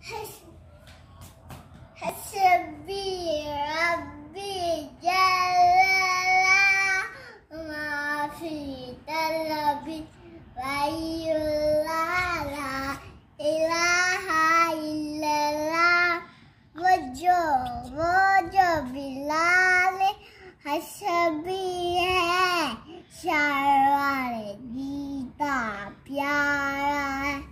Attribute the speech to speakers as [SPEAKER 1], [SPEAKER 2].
[SPEAKER 1] 还是还是比比加拉拉马皮的拉比巴伊拉拉伊拉哈伊拉拉，我就我就比拉哩还是比哎夏拉哩伊达比亚拉。